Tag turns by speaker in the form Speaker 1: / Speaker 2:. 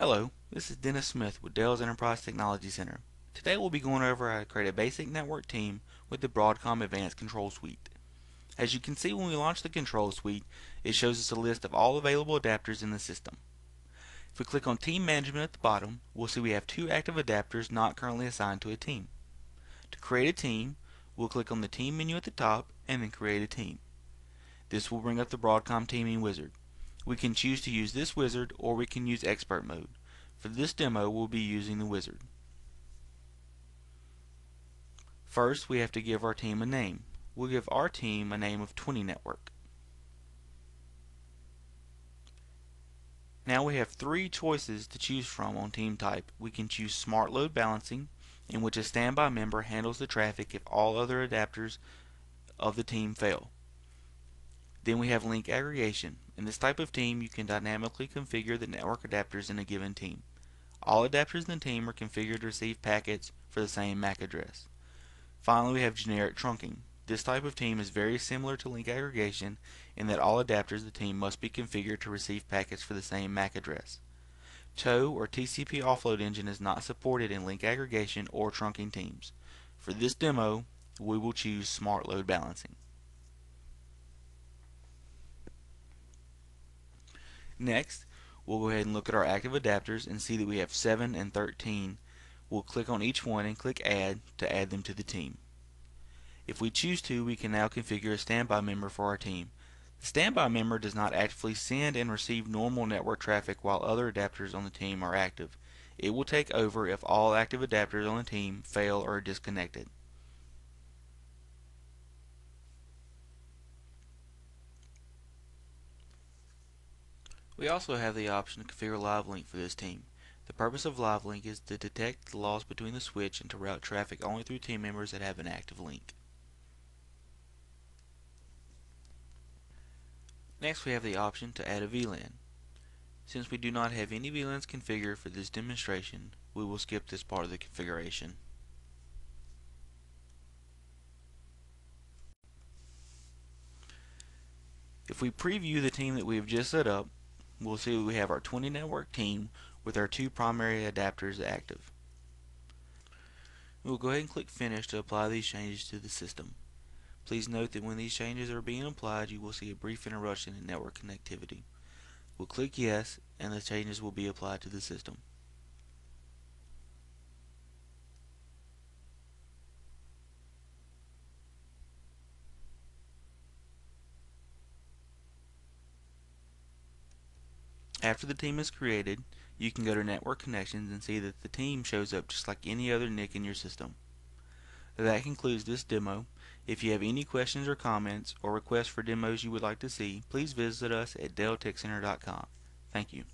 Speaker 1: Hello, this is Dennis Smith with Dell's Enterprise Technology Center. Today we'll be going over how to create a basic network team with the Broadcom Advanced Control Suite. As you can see when we launch the Control Suite, it shows us a list of all available adapters in the system. If we click on Team Management at the bottom, we'll see we have two active adapters not currently assigned to a team. To create a team, we'll click on the Team menu at the top and then Create a Team. This will bring up the Broadcom Teaming Wizard. We can choose to use this wizard or we can use expert mode. For this demo we'll be using the wizard. First we have to give our team a name. We'll give our team a name of 20 Network. Now we have three choices to choose from on team type. We can choose Smart Load Balancing, in which a standby member handles the traffic if all other adapters of the team fail. Then we have link aggregation. In this type of team, you can dynamically configure the network adapters in a given team. All adapters in the team are configured to receive packets for the same MAC address. Finally, we have generic trunking. This type of team is very similar to link aggregation in that all adapters of the team must be configured to receive packets for the same MAC address. TOE or TCP offload engine is not supported in link aggregation or trunking teams. For this demo, we will choose Smart Load Balancing. Next, we'll go ahead and look at our active adapters and see that we have 7 and 13. We'll click on each one and click Add to add them to the team. If we choose to, we can now configure a standby member for our team. The standby member does not actively send and receive normal network traffic while other adapters on the team are active. It will take over if all active adapters on the team fail or are disconnected. We also have the option to configure LiveLink for this team. The purpose of LiveLink is to detect the loss between the switch and to route traffic only through team members that have an active link. Next we have the option to add a VLAN. Since we do not have any VLANs configured for this demonstration, we will skip this part of the configuration. If we preview the team that we have just set up, we'll see we have our 20 network team with our two primary adapters active. We'll go ahead and click Finish to apply these changes to the system. Please note that when these changes are being applied, you will see a brief interruption in network connectivity. We'll click Yes, and the changes will be applied to the system. After the team is created, you can go to Network Connections and see that the team shows up just like any other NIC in your system. That concludes this demo. If you have any questions or comments or requests for demos you would like to see, please visit us at delltechcenter.com. Thank you.